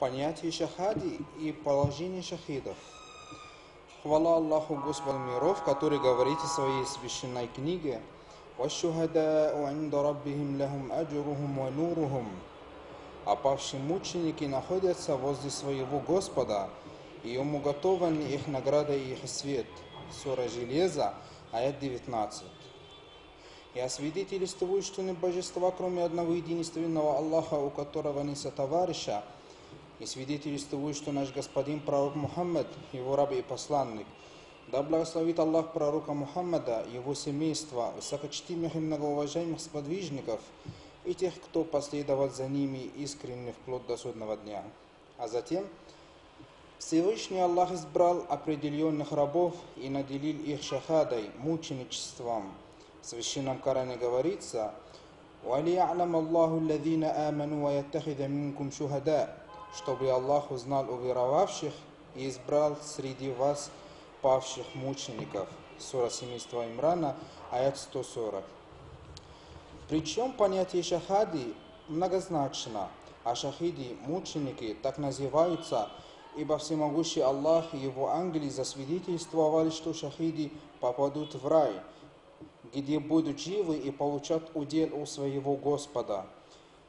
понятие шахади и положение шахидов. Хвала Аллаху Господу миров, который говорит в своей священной книге «Ващухадау инда раббихим лахум аджурухум ва нурухум» А павшие мученики находятся возле своего Господа, и ему готовы их награда и их свет. Сура Железа, аят 19. Я свидетельствую, что нет божества, кроме одного единственного Аллаха, у которого нет товарища, и свидетельствую, что наш господин пророк Мухаммад, его раб и посланник. Да благословит Аллах пророка Мухаммада, его семейство, высокочтимых и многоуважаемых сподвижников и тех, кто последовал за ними искренне вплоть до судного дня. А затем Всевышний Аллах избрал определенных рабов и наделил их шахадой, мученичеством. В Священном Коране говорится, وَلِيَعْلَمَ اللَّهُ الَّذِينَ آمَنُوا وَيَتَّخِذَ مِنْكُمْ شُهَدَاءَ чтобы Аллах узнал у веровавших и избрал среди вас павших мучеников. Сура семейства Имрана, аят 140. Причем понятие шахади многозначно, а шахиди, мученики, так называются, ибо всемогущий Аллах и его ангели засвидетельствовали, что шахиди попадут в рай, где будут живы и получат удел у своего Господа –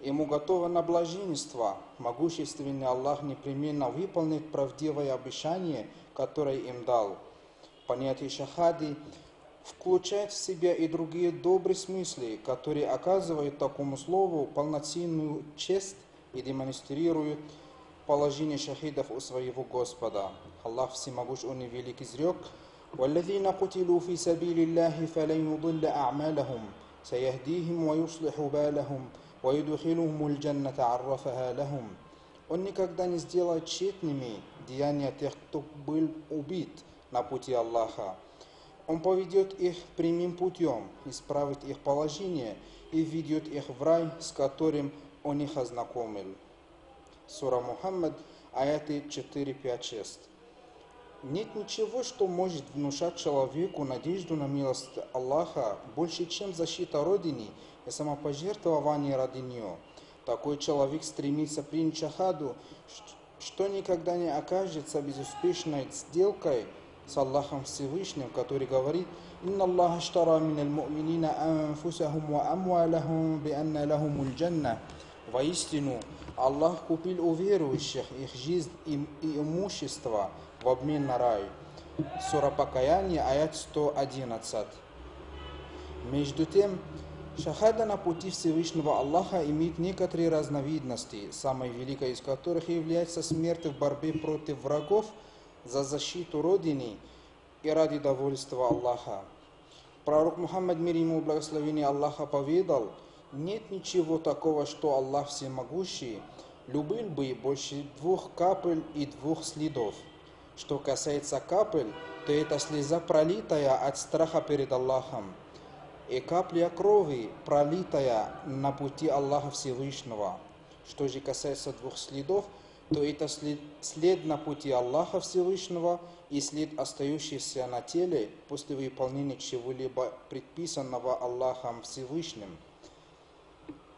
Ему готово на блаженство. Могущественный Аллах непременно выполнит правдивое обещание, которое им дал. Понятие шахады включает в себя и другие добрые смыслы, которые оказывают такому слову полноценную честь и демонстрируют положение шахидов у своего Господа. Аллах всемогущ, Он и великий изрек, والذين قتلوا في سبيل الله فلن يضل أعمالهم سيهديهم ويصلح بالهم он никогда не сделает тщетными деяния тех, кто был убит на пути Аллаха. Он поведет их прямым путем, исправит их положение и введет их в рай, с которым он их ознакомил. Сура Мухаммад, аяты 4, 5, 6. Нет ничего, что может внушать человеку надежду на милость Аллаха больше, чем защита Родины – и самопожертвование ради нее. Такой человек стремится принять шахаду, что никогда не окажется безуспешной сделкой с Аллахом Всевышним, который говорит «Инна Аллаха штара мин аль-му'минина анфусахум ва амвалахум би анна лахумул джанна». Воистину, Аллах купил у верующих их жизнь и имущество – в обмен на рай. Сура Покаяние, аят 111. Между тем, шахада на пути Всевышнего Аллаха имеет некоторые разновидности, самой великой из которых является смерть в борьбе против врагов за защиту Родины и ради довольства Аллаха. Пророк Мухаммад, мир ему благословение Аллаха, поведал, нет ничего такого, что Аллах всемогущий любил бы больше двух капель и двух следов – что касается капель, то это слеза пролитая от страха перед Аллахом. И капля крови, пролитая на пути Аллаха Всевышнего. Что же касается двух следов, то это след, след на пути Аллаха Всевышнего и след, остающийся на теле после выполнения чего-либо предписанного Аллахом Всевышним.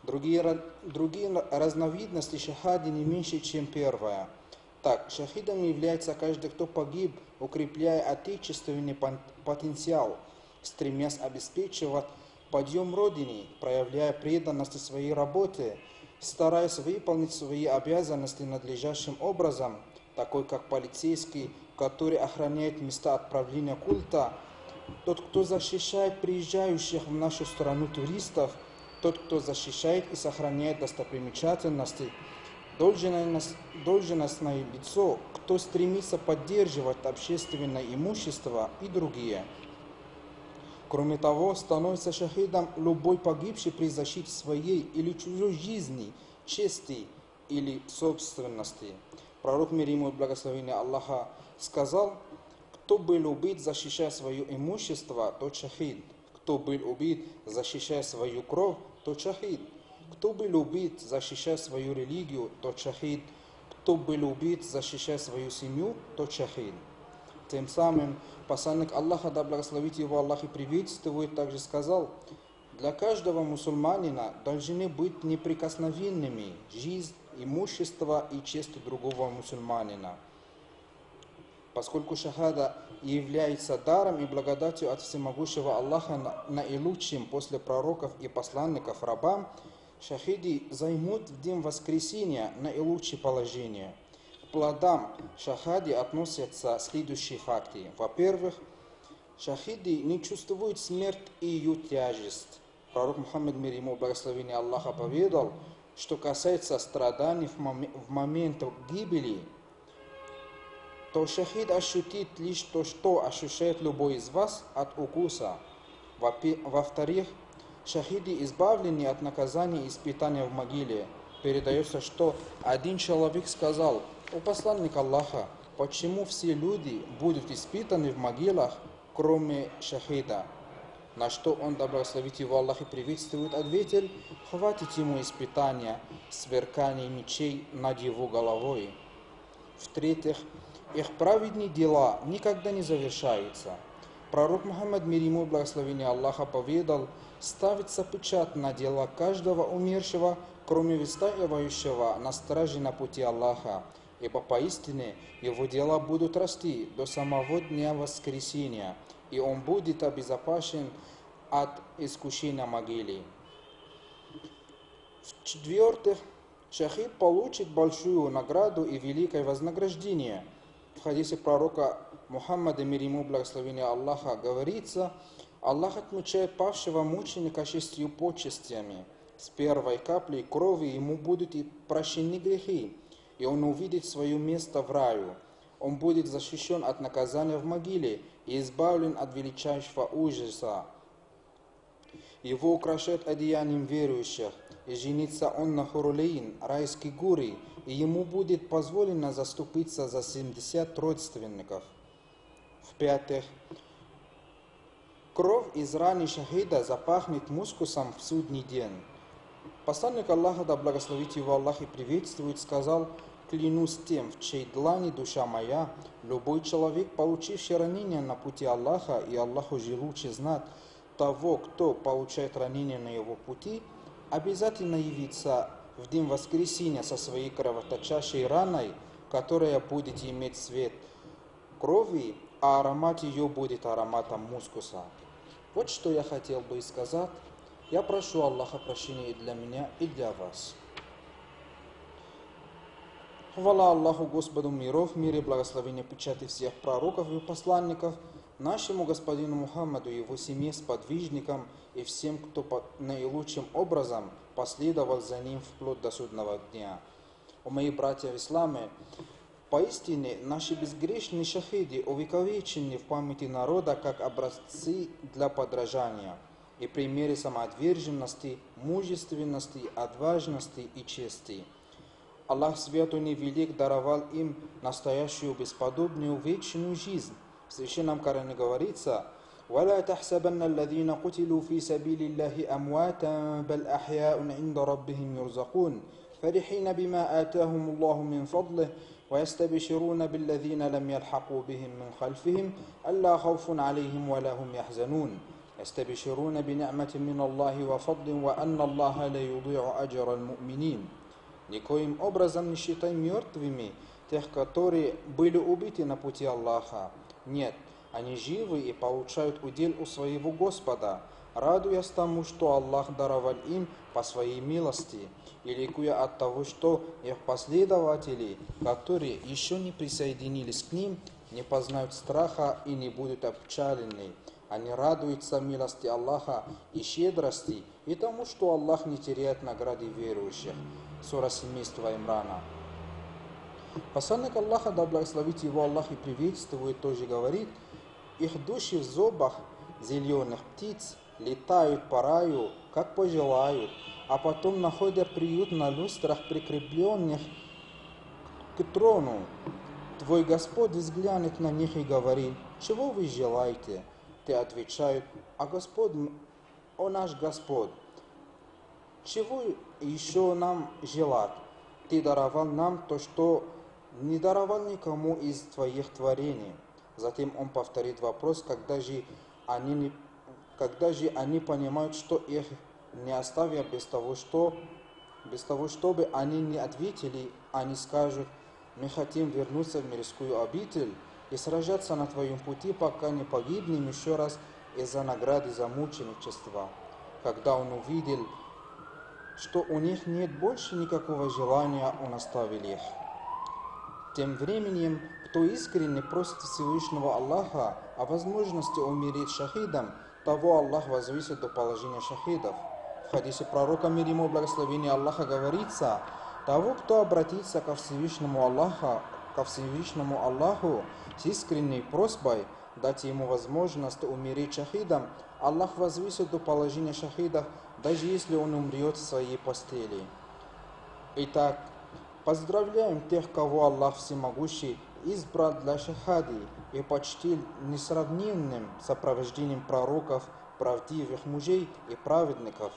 Другие, другие разновидности шахади не меньше, чем первая – так, шахидом является каждый, кто погиб, укрепляя отечественный потенциал, стремясь обеспечивать подъем Родины, проявляя преданность своей работе, стараясь выполнить свои обязанности надлежащим образом, такой как полицейский, который охраняет места отправления культа, тот, кто защищает приезжающих в нашу страну туристов, тот, кто защищает и сохраняет достопримечательности – должностное лицо, кто стремится поддерживать общественное имущество и другие. Кроме того, становится шахидом любой погибший при защите своей или чужой жизни, чести или собственности. Пророк мир ему благословение Аллаха сказал, кто был убит, защищая свое имущество, тот шахид. Кто был убит, защищая свою кровь, тот шахид. Кто был убит, защищая свою религию, тот шахид. Кто был убит, защищая свою семью, тот шахид. Тем самым посланник Аллаха, да благословит его Аллах и приветствует, также сказал, для каждого мусульманина должны быть неприкосновенными жизнь, имущества и честь другого мусульманина. Поскольку шахада является даром и благодатью от всемогущего Аллаха наилучшим после пророков и посланников рабам, шахиди займут в день воскресения наилучшее положение. Плодам шахади относятся следующие факты. Во-первых, шахиди не чувствуют смерть и ее тяжесть. Пророк Мухаммад мир ему благословение Аллаха поведал, что касается страданий в момент гибели, то шахид ощутит лишь то, что ощущает любой из вас от укуса. Во-вторых, шахиды избавлены от наказания и испытания в могиле. Передается, что один человек сказал, «О посланник Аллаха, почему все люди будут испытаны в могилах, кроме шахида?» На что он, да благословит его Аллах и приветствует, ответил, хватит ему испытания, сверкания мечей над его головой. В-третьих, их праведные дела никогда не завершаются. Пророк Мухаммад, мир ему благословение Аллаха, поведал, ставится печать на дела каждого умершего, кроме выстаивающего на страже на пути Аллаха, ибо поистине его дела будут расти до самого дня воскресения – и он будет обезопасен от искушения могилы. В-четвертых, шахид получит большую награду и великое вознаграждение. В хадисе пророка Мухаммада, мир ему благословения Аллаха, говорится, Аллах отмечает павшего мученика шестью почестями. С первой каплей крови ему будут и прощены грехи, и он увидит свое место в раю. Он будет защищен от наказания в могиле, и избавлен от величайшего ужаса. Его украшает одеянием верующих, и женится он на Хурулейн, райской горы, и ему будет позволено заступиться за 70 родственников. В-пятых, кровь из раны шахида запахнет мускусом в судний день. Посланник Аллаха, да благословит его Аллах и приветствует, сказал – клянусь тем, в чьей длани душа моя, любой человек, получивший ранение на пути Аллаха, и Аллаху же лучше знать того, кто получает ранение на его пути, обязательно явится в день воскресения со своей кровоточащей раной, которая будет иметь цвет крови, а аромат ее будет ароматом мускуса. Вот что я хотел бы сказать. Я прошу Аллаха прощения и для меня, и для вас. Хвала Аллаху Господу миров, мире благословения печати всех пророков и посланников, нашему Господину Мухаммаду, его семье, сподвижникам и всем, кто наилучшим образом последовал за ним вплоть до судного дня. О мои братья в исламе, поистине наши безгрешные шахиды увековечены в памяти народа как образцы для подражания и примеры самоотверженности, мужественности, отважности и чести – Аллах Святой Невелик даровал им настоящую бесподобную вечную жизнь. В Священном Коране говорится, ولا تحسبن الذين قتلوا في سبيل الله أمواتا بل أحياء عند ربهم يرزقون فرحين بما آتاهم الله من فضله ويستبشرون بالذين لم يلحقوا بهم من خلفهم ألا خوف عليهم ولا هم يحزنون يستبشرون بنعمة من الله وفضل وأن الله لا يضيع أجر المؤمنين Никоим образом не считай мертвыми тех, которые были убиты на пути Аллаха. Нет, они живы и получают удел у своего Господа, радуясь тому, что Аллах даровал им по своей милости, и ликуя от того, что их последователи, которые еще не присоединились к ним, не познают страха и не будут опечалены. Они радуются милости Аллаха и щедрости, и тому, что Аллах не теряет награды верующих. Сура семейства Имрана. Посланник Аллаха, да благословит его Аллах и приветствует, тоже говорит, их души в зубах зеленых птиц летают по раю, как пожелают, а потом находят приют на люстрах, прикрепленных к трону. Твой Господь взглянет на них и говорит, чего вы желаете? Ты отвечают, а Господь, о наш Господь, чего еще нам желать? Ты даровал нам то, что не даровал никому из твоих творений. Затем он повторит вопрос, когда же они, не, когда же они понимают, что их не оставят без того, что без того, чтобы они не ответили, они скажут, мы хотим вернуться в мирскую обитель и сражаться на твоем пути, пока не погибнем еще раз из-за награды за мученичество. Когда он увидел, что у них нет больше никакого желания, он оставил их. Тем временем, кто искренне просит Всевышнего Аллаха о возможности умереть шахидом, того Аллах возвысит до положения шахидов. В хадисе пророка мир ему благословения Аллаха говорится, того, кто обратится ко Всевышнему Аллаху, ко Всевышнему Аллаху с искренней просьбой дать ему возможность умереть шахидом, Аллах возвысит до положения шахидов, даже если он умрет в своей постели. Итак, поздравляем тех, кого Аллах Всемогущий избрал для шахады и почтил несравненным сопровождением пророков, правдивых мужей и праведников.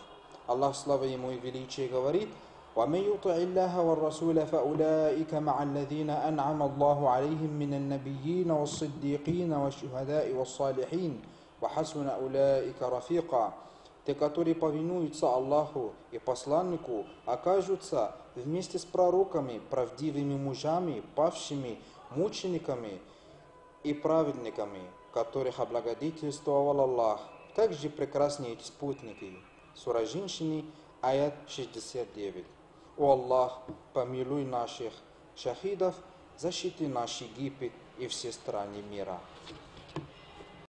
Аллах, слава Ему и величие, говорит, ومن يطع الله والرسول فأولئك مع الذين أنعم الله عليهم من النبيين والصديقين والشهداء والصالحين وحسن أولئك رفيقا Те, которые повинуются Аллаху и посланнику, окажутся вместе с пророками, правдивыми мужами, павшими, мучениками и праведниками, которых облагодетельствовал Аллах. Как же прекрасны эти спутники. Сура женщины, аят 69. О Аллах, помилуй наших шахидов, защити наш Египет и все страны мира.